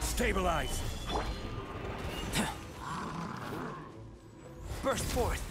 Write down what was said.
Stabilize! Burst forth.